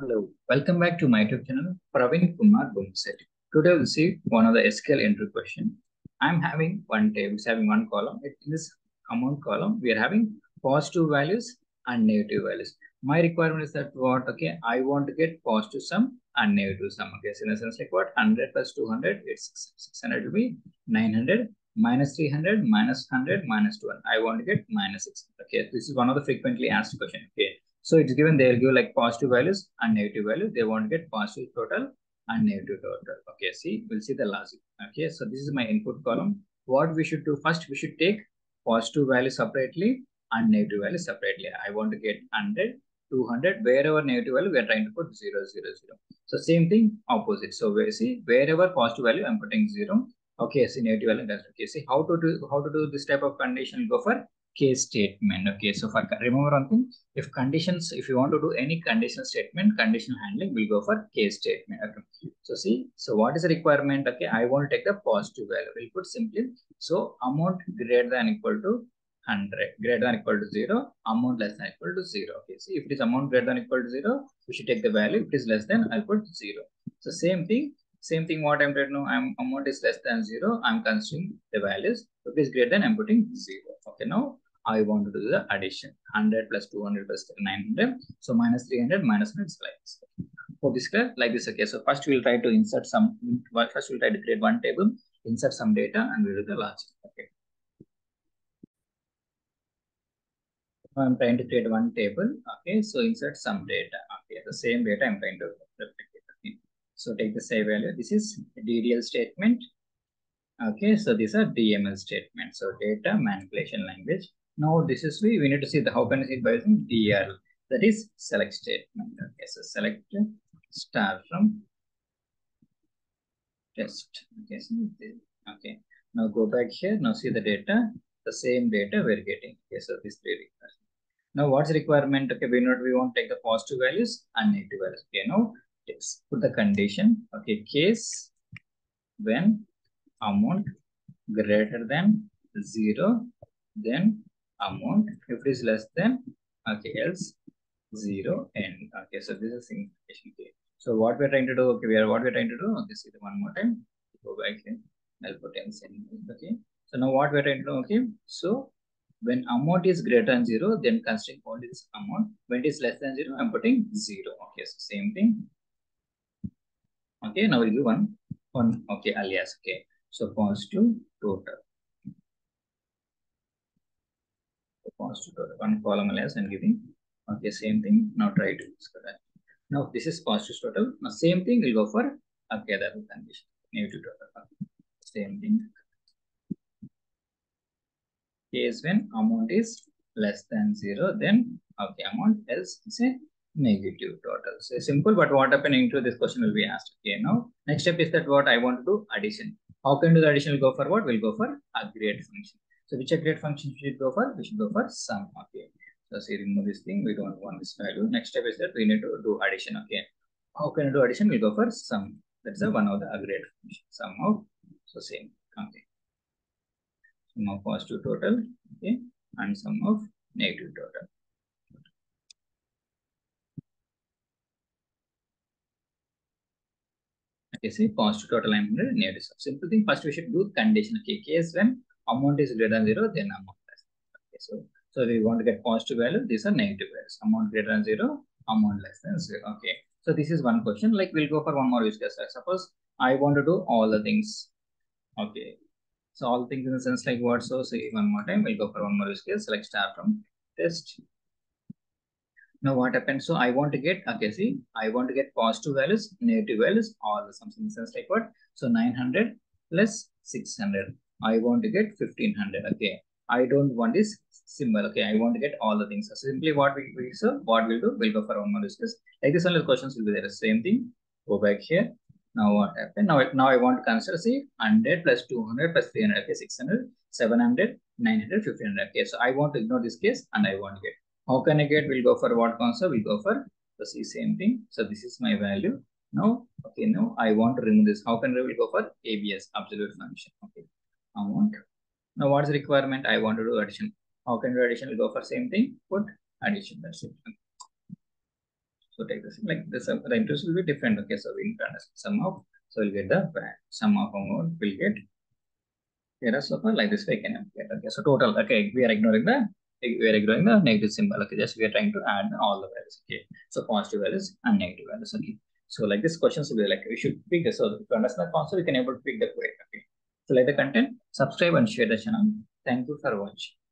Hello, welcome back to my YouTube channel, Praveen Kumar Bommisetty. Today we'll see one of the SQL entry question. I'm having one table, it's having one column. In this amount column, we are having positive values and negative values. My requirement is that what, okay, I want to get positive sum and negative sum. Okay, so in a sense like what, 100 plus 200, it's 600 will be 900 minus 300 minus 100 minus 200. I want to get minus 600. Okay, this is one of the frequently asked question. Okay, so it's given they'll give like positive values and negative values. They want to get positive total and negative total. Okay, see, we'll see the logic. Okay, so this is my input column. What we should do first, we should take positive value separately and negative value separately. I want to get 100, 200, wherever negative value, we are trying to put 0, 0, 0. So same thing, opposite. So we see wherever positive value, I'm putting 0. Okay, see negative value, that's okay. See how to do how to do this type of condition, go for case statement. Okay, so for remember one thing, if conditions, if you want to do any conditional statement, conditional handling, we'll go for case statement. Okay, so see, so what is the requirement? Okay, I want to take the positive value. We'll put simply so amount greater than equal to 100, greater than equal to 0, amount less than equal to 0. Okay, see, if it is amount greater than equal to 0, we should take the value. If it is less than, I'll put 0. So same thing, same thing what I'm trying to know, I'm amount is less than 0, I'm considering the values. If it is greater than, I'm putting 0. Okay, now I want to do the addition. 100 plus 200 plus 900. So minus 300 minus 100 is like this. For this clear? Like this. Okay. So first we'll try to insert some, first we'll try to create one table, insert some data and we'll do the logic. Okay. I'm trying to create one table. Okay. So insert some data. Okay. The same data I'm trying to replicate. Okay. So take the same value. This is DDL statement. Okay. So these are DML statements. So data manipulation language. Now this is we, we need to see the how can I see it by using DRL. That is select statement. Okay. So select star from test. Okay. So, okay. Now go back here. Now see the data. The same data we're getting. Okay. So this three requirements. Now what's requirement? Okay. We not we want to take the positive values and negative values. Okay. Now let's put the condition. Okay. Case when amount greater than zero, then amount. If it is less than, okay, else zero and okay. So this is simplification. Okay. So what we're trying to do? Okay, we are what we're trying to do. Okay, see the one more time. Go back here. I'll put in Okay. So now what we're trying to do? Okay. So when amount is greater than zero, then considering only this amount. When it is less than zero, I'm putting zero. Okay. So same thing. Okay. Now we'll do one one. Okay, alias. Okay. So positive total. Positive total. One column alias I'm giving. Okay, same thing. Now try to that. Now this is positive total. Now same thing we'll go for okay, other condition. Negative total. Same thing. Case when amount is less than zero, then okay, amount else say negative total. So simple, but what happened into this question will be asked. Okay, now next step is that what I want to do addition. How can do the addition? We'll go for what? We'll go for aggregate function. So which aggregate function should we go for? We should go for sum. Okay. So say remove this thing. We don't want this value. Next step is that we need to do addition. Okay. How can we do addition? We'll go for sum. That's the one of the aggregate function. Sum of so same. Okay. Sum of positive total. Okay. And sum of negative total. Okay, see positive total I'm 100, negative sum. Simple thing, first we should do condition. Okay, case when amount is greater than zero, then amount less. Okay, so so if we want to get positive value, these are negative values. Amount greater than zero, amount less than zero. Okay, so this is one question. Like we'll go for one more use case. Suppose I want to do all the things. Okay, so all things in the sense like what? So say one more time, we'll go for one more use case. Select star from test. Now what happens? So I want to get, okay, see, I want to get positive values, negative values, all the sums in the sense like what? So 900 plus 600. I want to get 1500. Okay. I don't want this symbol. Okay. I want to get all the things. So simply what we, we so what we'll do, we'll go for one more discuss. Like this only the questions will be there. Same thing. Go back here. Now what happened? Now, now I want to consider see 100 plus 200 plus 300. Okay. 600, 700, 900, 1500. Okay. So I want to ignore this case and I want to get. How can I get? We'll go for what concept? We'll go for the see same thing. So this is my value. Now, okay, now I want to remove this. How can we will go for ABS, absolute function? Okay, amount. Now, what's the requirement? I want to do addition. How can do addition? We'll go for same thing. Put addition. That's it. So take this like this. The interest will be different. Okay, so we need to understand sum of. So we'll get the sum of amount. We'll get here so far like this way can get okay. So total. Okay, we are ignoring the we are ignoring the negative symbol. Okay, just we are trying to add all the values. Okay, so positive values and negative values. Okay, so like this question will be like we should pick this. So to understand the concept, we can able to pick the query. Okay, so like the content, subscribe and share the channel. Thank you for watching.